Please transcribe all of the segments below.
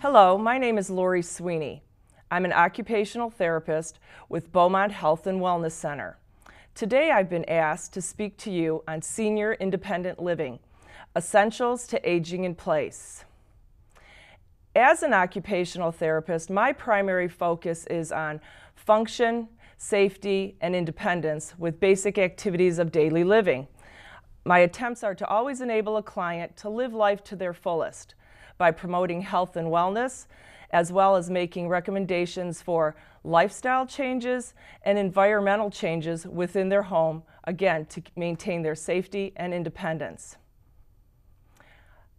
Hello, my name is Lori Sweeney. I'm an occupational therapist with Beaumont Health and Wellness Center. Today I've been asked to speak to you on senior independent living, essentials to aging in place. As an occupational therapist, my primary focus is on function, safety, and independence with basic activities of daily living. My attempts are to always enable a client to live life to their fullest by promoting health and wellness, as well as making recommendations for lifestyle changes and environmental changes within their home, again, to maintain their safety and independence.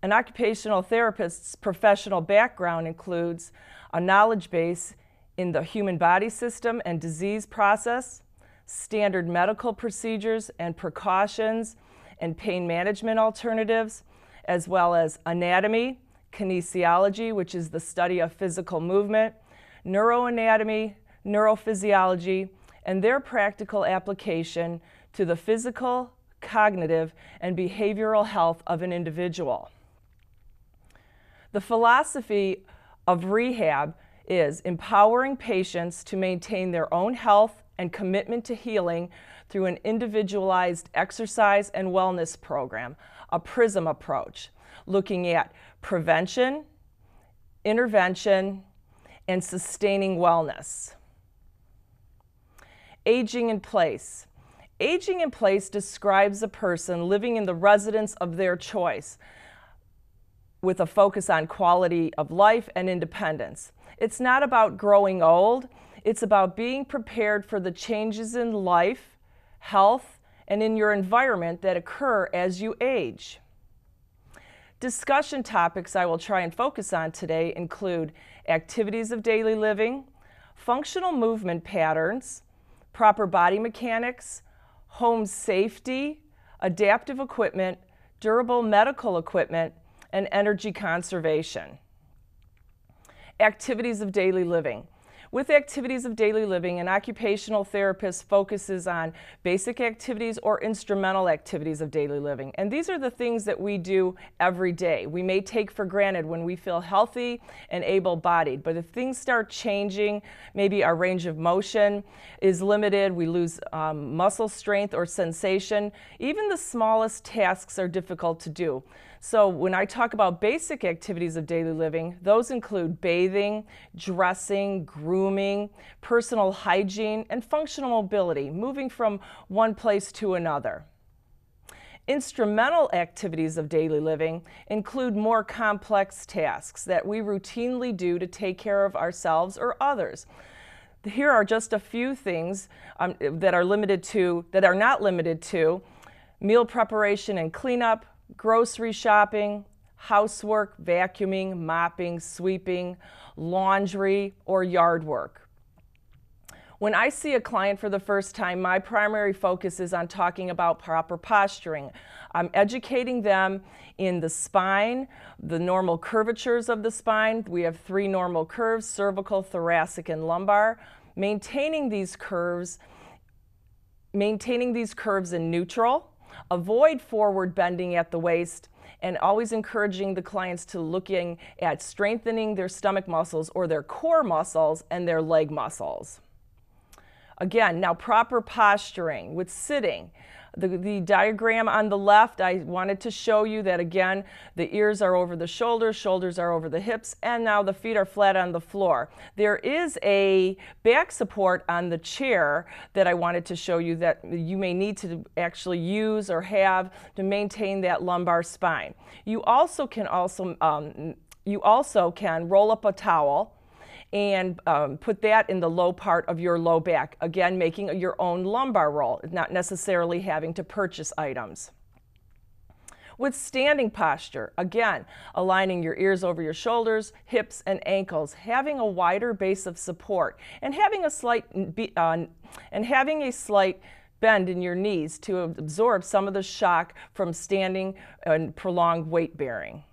An occupational therapist's professional background includes a knowledge base in the human body system and disease process, standard medical procedures and precautions, and pain management alternatives, as well as anatomy, kinesiology, which is the study of physical movement, neuroanatomy, neurophysiology, and their practical application to the physical, cognitive, and behavioral health of an individual. The philosophy of rehab is empowering patients to maintain their own health and commitment to healing through an individualized exercise and wellness program, a PRISM approach, looking at prevention, intervention, and sustaining wellness. Aging in place. Aging in place describes a person living in the residence of their choice with a focus on quality of life and independence. It's not about growing old, it's about being prepared for the changes in life, health, and in your environment that occur as you age. Discussion topics I will try and focus on today include activities of daily living, functional movement patterns, proper body mechanics, home safety, adaptive equipment, durable medical equipment, and energy conservation. Activities of daily living. With activities of daily living, an occupational therapist focuses on basic activities or instrumental activities of daily living. And these are the things that we do every day. We may take for granted when we feel healthy and able bodied, but if things start changing, maybe our range of motion is limited, we lose um, muscle strength or sensation, even the smallest tasks are difficult to do. So when I talk about basic activities of daily living, those include bathing, dressing, grooming, personal hygiene, and functional mobility, moving from one place to another. Instrumental activities of daily living include more complex tasks that we routinely do to take care of ourselves or others. Here are just a few things um, that are limited to, that are not limited to, meal preparation and cleanup, grocery shopping, housework, vacuuming, mopping, sweeping, laundry, or yard work. When I see a client for the first time, my primary focus is on talking about proper posturing. I'm educating them in the spine, the normal curvatures of the spine. We have three normal curves, cervical, thoracic, and lumbar. Maintaining these curves, maintaining these curves in neutral, Avoid forward bending at the waist and always encouraging the clients to looking at strengthening their stomach muscles or their core muscles and their leg muscles. Again, now proper posturing with sitting. The, the diagram on the left, I wanted to show you that again, the ears are over the shoulders, shoulders are over the hips, and now the feet are flat on the floor. There is a back support on the chair that I wanted to show you that you may need to actually use or have to maintain that lumbar spine. You also can also um, you also can roll up a towel and um, put that in the low part of your low back. Again, making your own lumbar roll, not necessarily having to purchase items. With standing posture, again, aligning your ears over your shoulders, hips, and ankles, having a wider base of support, and having a slight uh, and having a slight bend in your knees to absorb some of the shock from standing and prolonged weight bearing.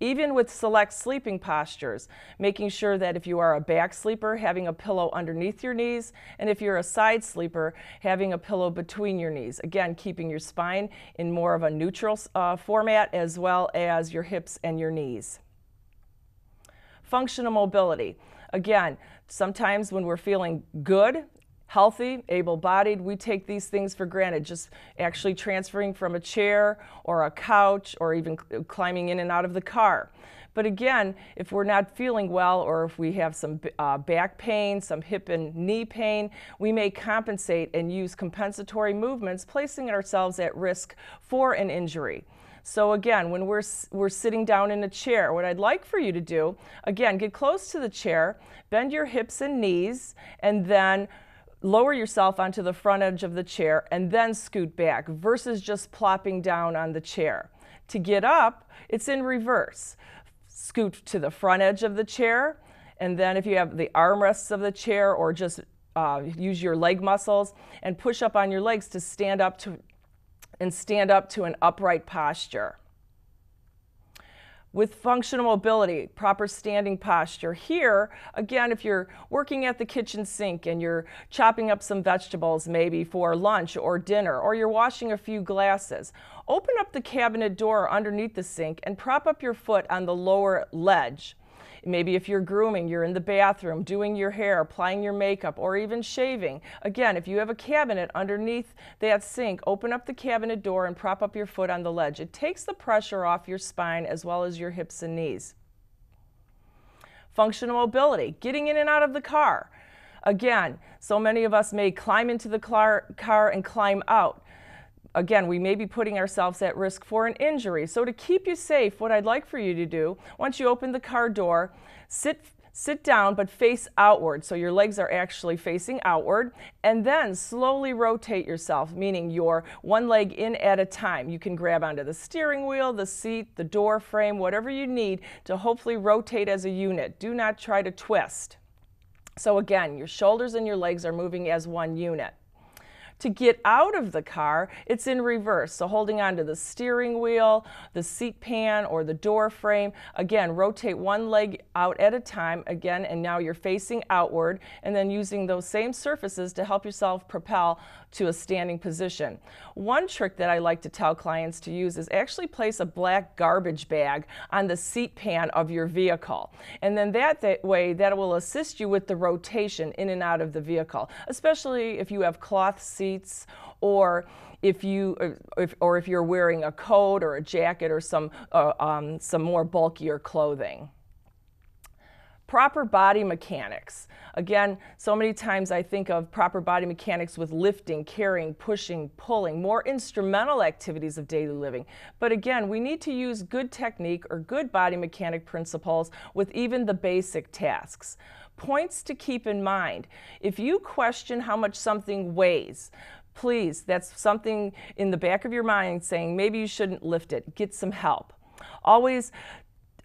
Even with select sleeping postures, making sure that if you are a back sleeper, having a pillow underneath your knees, and if you're a side sleeper, having a pillow between your knees. Again, keeping your spine in more of a neutral uh, format as well as your hips and your knees. Functional mobility. Again, sometimes when we're feeling good healthy, able bodied, we take these things for granted. Just actually transferring from a chair or a couch or even climbing in and out of the car. But again, if we're not feeling well or if we have some uh, back pain, some hip and knee pain, we may compensate and use compensatory movements, placing ourselves at risk for an injury. So again, when we're, we're sitting down in a chair, what I'd like for you to do, again, get close to the chair, bend your hips and knees, and then lower yourself onto the front edge of the chair and then scoot back versus just plopping down on the chair. To get up, it's in reverse. Scoot to the front edge of the chair, and then if you have the armrests of the chair or just uh, use your leg muscles and push up on your legs to stand up to and stand up to an upright posture with functional mobility, proper standing posture. Here, again, if you're working at the kitchen sink and you're chopping up some vegetables maybe for lunch or dinner, or you're washing a few glasses, open up the cabinet door underneath the sink and prop up your foot on the lower ledge. Maybe if you're grooming, you're in the bathroom, doing your hair, applying your makeup, or even shaving. Again, if you have a cabinet underneath that sink, open up the cabinet door and prop up your foot on the ledge. It takes the pressure off your spine as well as your hips and knees. Functional mobility, getting in and out of the car. Again, so many of us may climb into the car, and climb out again, we may be putting ourselves at risk for an injury. So to keep you safe, what I'd like for you to do, once you open the car door, sit sit down but face outward. So your legs are actually facing outward and then slowly rotate yourself meaning your one leg in at a time. You can grab onto the steering wheel the seat the door frame whatever you need to hopefully rotate as a unit. Do not try to twist. So again your shoulders and your legs are moving as one unit to get out of the car, it's in reverse. So holding onto the steering wheel, the seat pan, or the door frame. Again, rotate one leg out at a time, again, and now you're facing outward, and then using those same surfaces to help yourself propel to a standing position. One trick that I like to tell clients to use is actually place a black garbage bag on the seat pan of your vehicle. And then that, that way, that will assist you with the rotation in and out of the vehicle, especially if you have cloth seats or if you if, or if you're wearing a coat or a jacket or some uh, um, some more bulkier clothing. Proper body mechanics. Again, so many times I think of proper body mechanics with lifting, carrying, pushing, pulling, more instrumental activities of daily living. But again, we need to use good technique or good body mechanic principles with even the basic tasks. Points to keep in mind. If you question how much something weighs, please, that's something in the back of your mind saying maybe you shouldn't lift it. Get some help. Always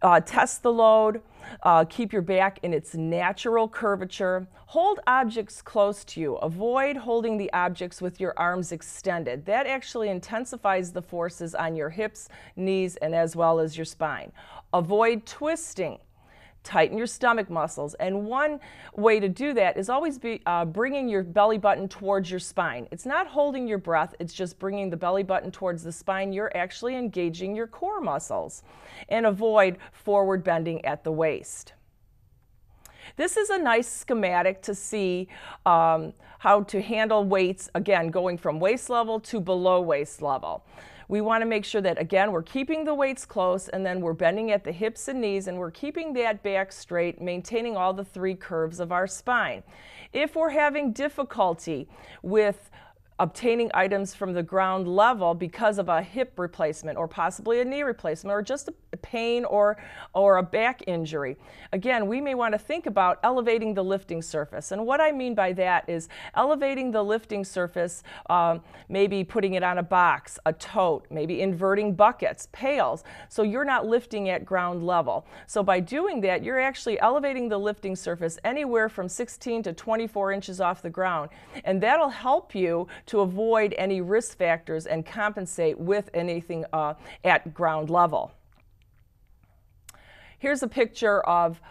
uh, test the load, uh, keep your back in its natural curvature. Hold objects close to you. Avoid holding the objects with your arms extended. That actually intensifies the forces on your hips, knees, and as well as your spine. Avoid twisting tighten your stomach muscles. And one way to do that is always be uh, bringing your belly button towards your spine. It's not holding your breath, it's just bringing the belly button towards the spine. You're actually engaging your core muscles. And avoid forward bending at the waist. This is a nice schematic to see um, how to handle weights, again, going from waist level to below waist level. We want to make sure that, again, we're keeping the weights close and then we're bending at the hips and knees and we're keeping that back straight, maintaining all the three curves of our spine. If we're having difficulty with obtaining items from the ground level because of a hip replacement or possibly a knee replacement or just a pain or, or a back injury. Again, we may want to think about elevating the lifting surface. And what I mean by that is elevating the lifting surface, um, maybe putting it on a box, a tote, maybe inverting buckets, pails, so you're not lifting at ground level. So by doing that, you're actually elevating the lifting surface anywhere from 16 to 24 inches off the ground. And that'll help you to avoid any risk factors and compensate with anything uh, at ground level. Here's a picture of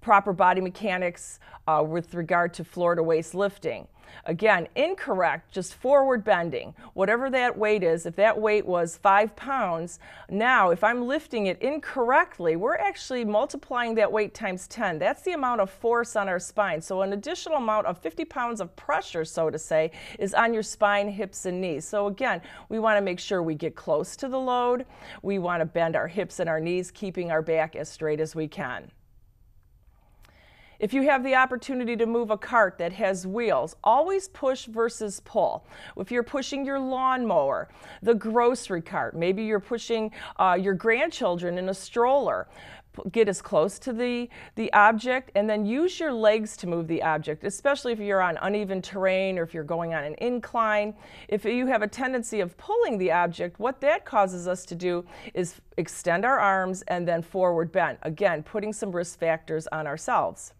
proper body mechanics uh, with regard to floor to waist lifting. Again, incorrect, just forward bending. Whatever that weight is, if that weight was five pounds, now if I'm lifting it incorrectly, we're actually multiplying that weight times 10. That's the amount of force on our spine. So an additional amount of 50 pounds of pressure, so to say, is on your spine, hips, and knees. So again, we want to make sure we get close to the load. We want to bend our hips and our knees, keeping our back as straight as we can. If you have the opportunity to move a cart that has wheels, always push versus pull. If you're pushing your lawnmower, the grocery cart, maybe you're pushing uh, your grandchildren in a stroller, get as close to the, the object and then use your legs to move the object, especially if you're on uneven terrain or if you're going on an incline. If you have a tendency of pulling the object, what that causes us to do is extend our arms and then forward bend. Again, putting some risk factors on ourselves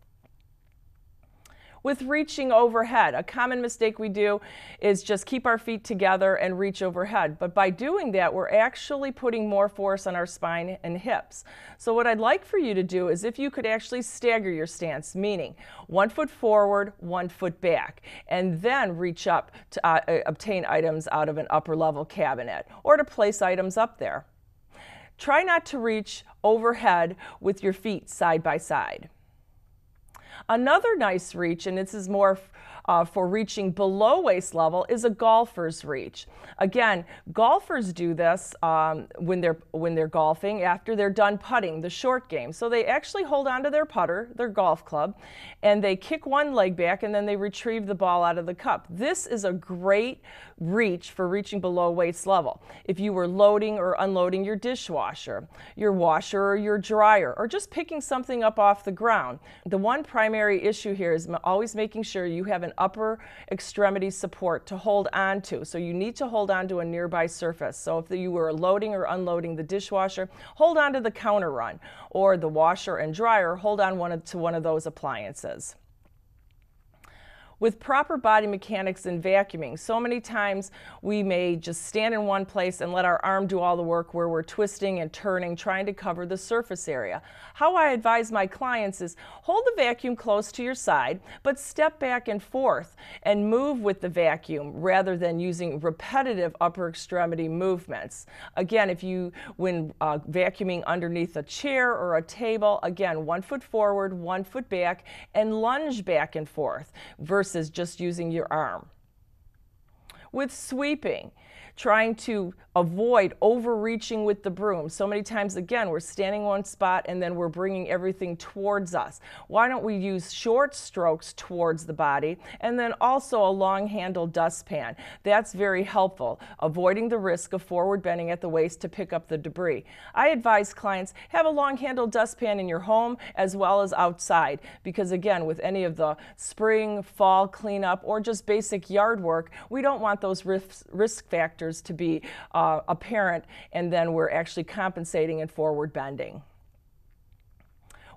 with reaching overhead. A common mistake we do is just keep our feet together and reach overhead. But by doing that, we're actually putting more force on our spine and hips. So what I'd like for you to do is if you could actually stagger your stance, meaning one foot forward, one foot back, and then reach up to uh, uh obtain items out of an upper level cabinet or to place items up there. Try not to reach overhead with your feet side by side. Another nice reach, and this is more uh, for reaching below waist level, is a golfer's reach. Again, golfers do this um, when they're when they're golfing after they're done putting the short game. So they actually hold onto their putter, their golf club, and they kick one leg back and then they retrieve the ball out of the cup. This is a great reach for reaching below waist level. If you were loading or unloading your dishwasher, your washer or your dryer, or just picking something up off the ground, the one primary issue here is always making sure you have an upper extremity support to hold on to. So you need to hold on to a nearby surface. So if you were loading or unloading the dishwasher, hold on to the counter run, or the washer and dryer, hold on one to one of those appliances with proper body mechanics and vacuuming. So many times we may just stand in one place and let our arm do all the work where we're twisting and turning, trying to cover the surface area. How I advise my clients is hold the vacuum close to your side, but step back and forth and move with the vacuum rather than using repetitive upper extremity movements. Again, if you, when uh, vacuuming underneath a chair or a table, again, one foot forward, one foot back, and lunge back and forth versus versus just using your arm. With sweeping, trying to avoid overreaching with the broom. So many times, again, we're standing one spot and then we're bringing everything towards us. Why don't we use short strokes towards the body and then also a long handled dustpan? That's very helpful, avoiding the risk of forward bending at the waist to pick up the debris. I advise clients have a long handled dustpan in your home as well as outside because, again, with any of the spring, fall cleanup, or just basic yard work, we don't want those risk, risk factors to be. Uh, apparent, and then we're actually compensating and forward bending.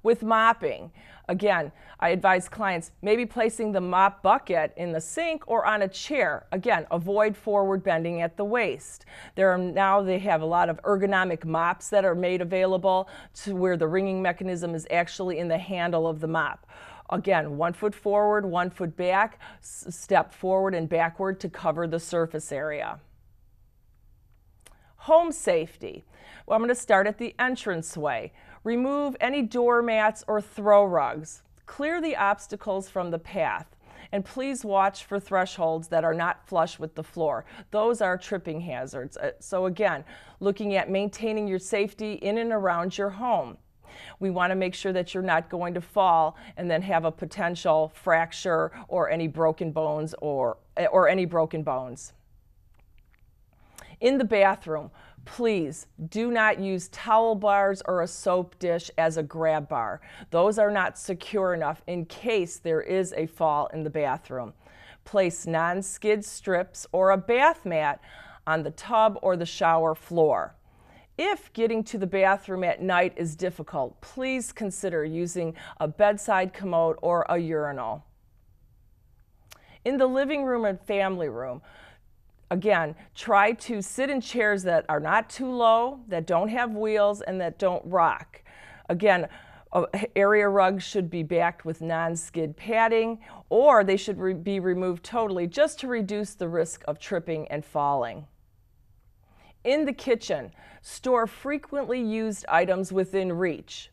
With mopping, again, I advise clients maybe placing the mop bucket in the sink or on a chair. Again, avoid forward bending at the waist. There are now they have a lot of ergonomic mops that are made available to where the wringing mechanism is actually in the handle of the mop. Again, one foot forward, one foot back, step forward and backward to cover the surface area. Home safety. Well, I'm going to start at the entranceway. Remove any doormats or throw rugs. Clear the obstacles from the path. And please watch for thresholds that are not flush with the floor. Those are tripping hazards. Uh, so again, looking at maintaining your safety in and around your home. We want to make sure that you're not going to fall and then have a potential fracture or any broken bones or, or any broken bones. In the bathroom, please do not use towel bars or a soap dish as a grab bar. Those are not secure enough in case there is a fall in the bathroom. Place non-skid strips or a bath mat on the tub or the shower floor. If getting to the bathroom at night is difficult, please consider using a bedside commode or a urinal. In the living room and family room, again, try to sit in chairs that are not too low, that don't have wheels, and that don't rock. Again, area rugs should be backed with non-skid padding or they should re be removed totally just to reduce the risk of tripping and falling. In the kitchen, store frequently used items within reach.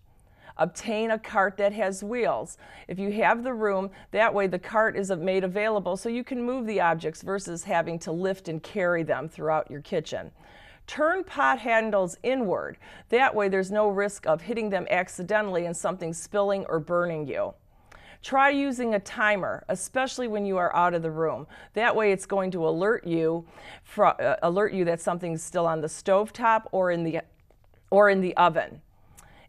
Obtain a cart that has wheels. If you have the room, that way the cart is made available so you can move the objects versus having to lift and carry them throughout your kitchen. Turn pot handles inward. That way there's no risk of hitting them accidentally and something spilling or burning you. Try using a timer, especially when you are out of the room. That way it's going to alert you, uh, alert you that something's still on the stove top or in the, or in the oven.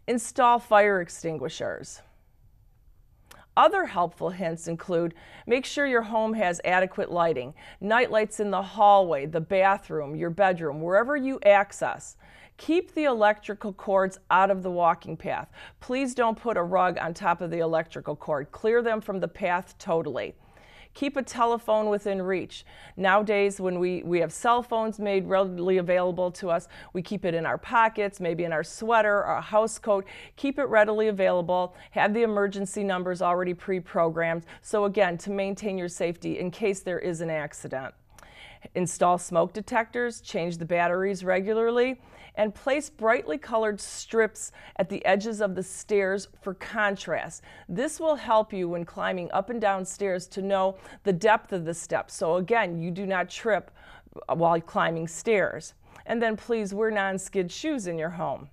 Install fire extinguishers. Other helpful hints include make sure your home has adequate lighting, night lights in the hallway, the bathroom, your bedroom, wherever you access. Keep the electrical cords out of the walking path. Please don't put a rug on top of the electrical cord. Clear them from the path totally. Keep a telephone within reach. Nowadays, when we, we have cell phones made readily available to us, we keep it in our pockets, maybe in our sweater, our house coat. Keep it readily available. Have the emergency numbers already pre-programmed. So again, to maintain your safety in case there is an accident. Install smoke detectors, change the batteries regularly, and place brightly colored strips at the edges of the stairs for contrast. This will help you when climbing up and down stairs to know the depth of the steps. So again, you do not trip uh, while climbing stairs. And then please wear non-skid shoes in your home.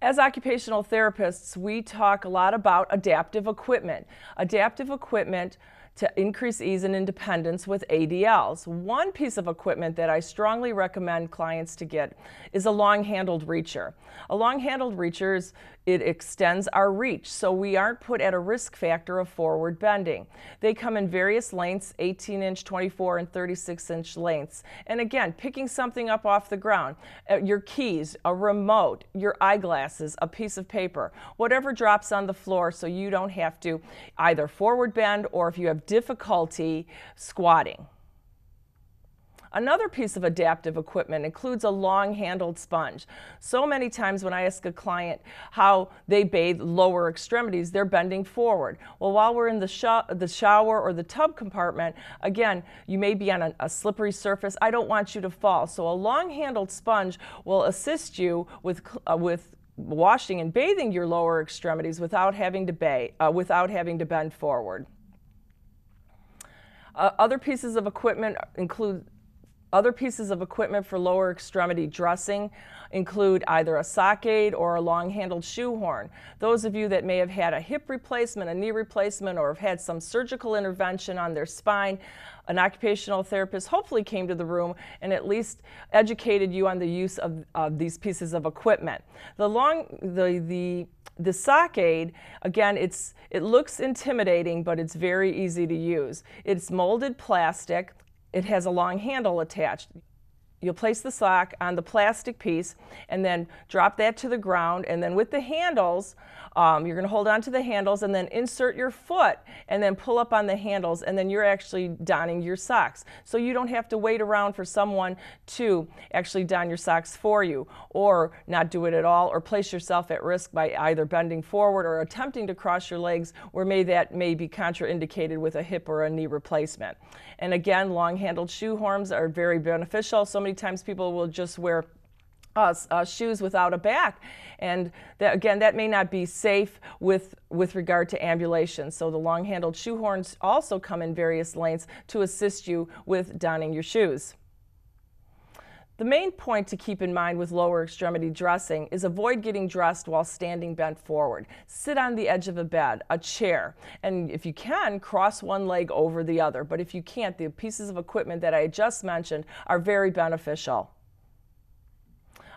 As occupational therapists, we talk a lot about adaptive equipment. Adaptive equipment to increase ease and independence with ADLs. One piece of equipment that I strongly recommend clients to get is a long-handled reacher. A long-handled reacher is, it extends our reach, so we aren't put at a risk factor of forward bending. They come in various lengths, 18 inch, 24 and 36 inch lengths. And again, picking something up off the ground, uh, your keys, a remote, your eyeglasses, a piece of paper, whatever drops on the floor so you don't have to either forward bend or if you have difficulty squatting. Another piece of adaptive equipment includes a long-handled sponge. So many times when I ask a client how they bathe lower extremities, they're bending forward. Well, while we're in the, sh the shower or the tub compartment, again, you may be on a, a slippery surface. I don't want you to fall. So a long-handled sponge will assist you with, uh, with washing and bathing your lower extremities without having to, uh, without having to bend forward. Uh, other pieces of equipment include other pieces of equipment for lower extremity dressing include either a sock aid or a long-handled shoehorn. Those of you that may have had a hip replacement, a knee replacement, or have had some surgical intervention on their spine, an occupational therapist hopefully came to the room and at least educated you on the use of, of these pieces of equipment. The long, the, the the sock aid, again, it's, it looks intimidating, but it's very easy to use. It's molded plastic. It has a long handle attached. You'll place the sock on the plastic piece and then drop that to the ground and then with the handles, um, you're going to hold on to the handles and then insert your foot and then pull up on the handles and then you're actually donning your socks. So you don't have to wait around for someone to actually don your socks for you or not do it at all or place yourself at risk by either bending forward or attempting to cross your legs where may that may be contraindicated with a hip or a knee replacement. And again, long-handled shoe horns are very beneficial. So many times people will just wear uh, uh, shoes without a back. And that, again, that may not be safe with, with regard to ambulation. So the long-handled shoe horns also come in various lengths to assist you with donning your shoes. The main point to keep in mind with lower extremity dressing is avoid getting dressed while standing bent forward. Sit on the edge of a bed, a chair, and if you can, cross one leg over the other. But if you can't, the pieces of equipment that I just mentioned are very beneficial.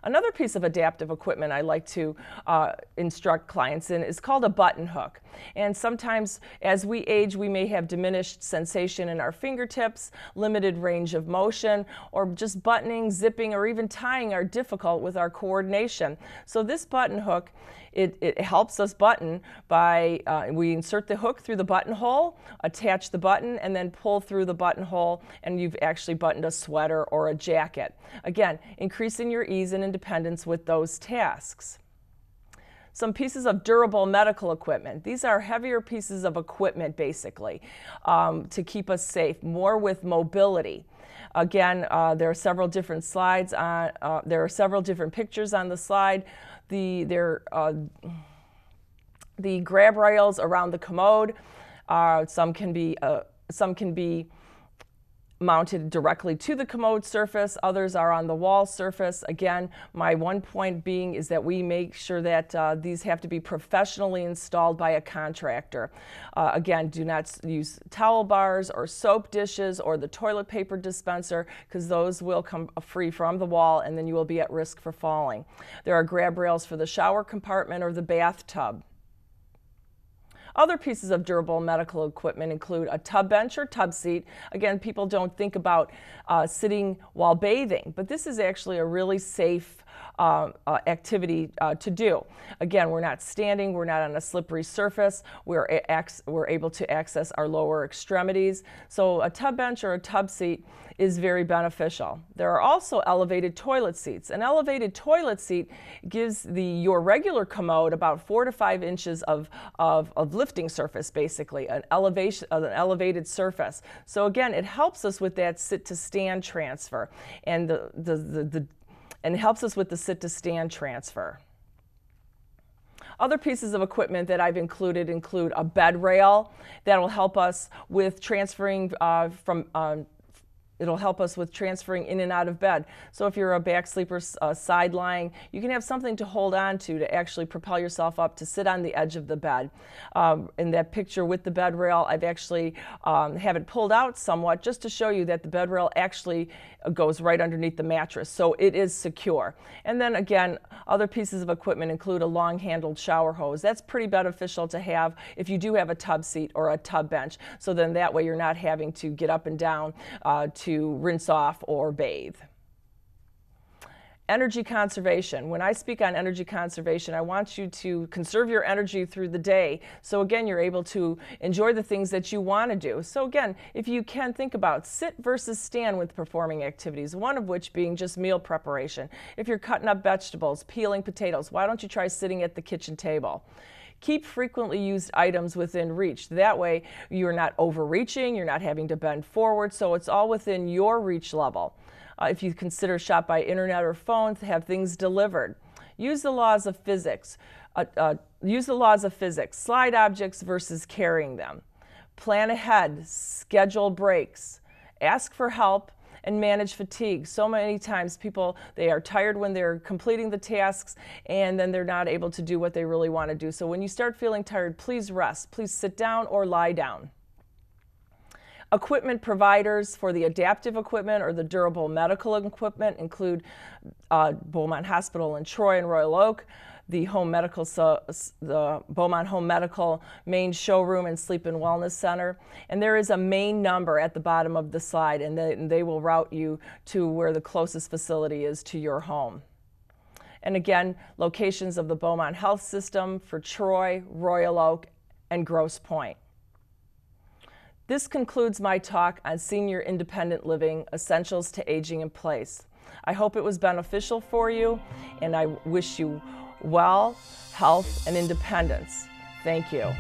Another piece of adaptive equipment I like to uh, instruct clients in is called a button hook. And sometimes as we age, we may have diminished sensation in our fingertips, limited range of motion, or just buttoning, zipping, or even tying are difficult with our coordination. So this button hook it, it helps us button by, uh, we insert the hook through the buttonhole, attach the button, and then pull through the buttonhole, and you've actually buttoned a sweater or a jacket. Again, increasing your ease and independence with those tasks. some pieces of durable medical equipment. These are heavier pieces of equipment, basically, um, to keep us safe, more with mobility. Again, uh, there are several different slides on, uh, there are several different pictures on the slide. The, there, uh, the grab rails around the commode, uh, some can be, uh, some can be mounted directly to the commode surface, others are on the wall surface. Again, my one point being is that we make sure that uh, these have to be professionally installed by a contractor. Uh, again, do not use towel bars or soap dishes or the toilet paper dispenser because those will come free from the wall and then you will be at risk for falling. There are grab rails for the shower compartment or the bathtub. Other pieces of durable medical equipment include a tub bench or tub seat. Again, people don't think about uh, sitting while bathing, but this is actually a really safe uh, uh, activity uh, to do. Again, we're not standing, we're not on a slippery surface, we're, we're able to access our lower extremities. So a tub bench or a tub seat is very beneficial. There are also elevated toilet seats. An elevated toilet seat gives the your regular commode about four to five inches of, of, of lifting surface, basically, an elevation, an elevated surface. So again, it helps us with that sit to stand transfer and the, the, the, the and helps us with the sit to stand transfer. Other pieces of equipment that I've included include a bed rail that will help us with transferring uh, from um, It'll help us with transferring in and out of bed. So if you're a back sleeper uh, side lying, you can have something to hold on to to actually propel yourself up to sit on the edge of the bed. Um, in that picture with the bed rail, I've actually um, have it pulled out somewhat just to show you that the bed rail actually uh, goes right underneath the mattress. So it is secure. And then again, other pieces of equipment include a long handled shower hose. That's pretty beneficial to have if you do have a tub seat or a tub bench. So then that way you're not having to get up and down uh, to to rinse off or bathe. Energy conservation. When I speak on energy conservation, I want you to conserve your energy through the day. So again, you're able to enjoy the things that you want to do. So again, if you can think about sit versus stand with performing activities, one of which being just meal preparation. If you're cutting up vegetables, peeling potatoes, why don't you try sitting at the kitchen table? Keep frequently used items within reach. That way, you're not overreaching, you're not having to bend forward, so it's all within your reach level. Uh, if you consider shop by internet or phone have things delivered. Use the laws of physics. Uh, uh, use the laws of physics. Slide objects versus carrying them. Plan ahead. Schedule breaks. Ask for help and manage fatigue. So many times people, they are tired when they're completing the tasks and then they're not able to do what they really want to do. So when you start feeling tired, please rest. Please sit down or lie down. Equipment providers for the adaptive equipment or the durable medical equipment include uh, Beaumont Hospital in Troy and Royal Oak, the home medical, so, the Beaumont Home Medical main showroom and sleep and wellness center. And there is a main number at the bottom of the slide, and they, and they will route you to where the closest facility is to your home. And again, locations of the Beaumont Health System for Troy, Royal Oak, and Grosse Pointe. This concludes my talk on Senior Independent Living Essentials to Aging in Place. I hope it was beneficial for you, and I wish you well, health, and independence. Thank you.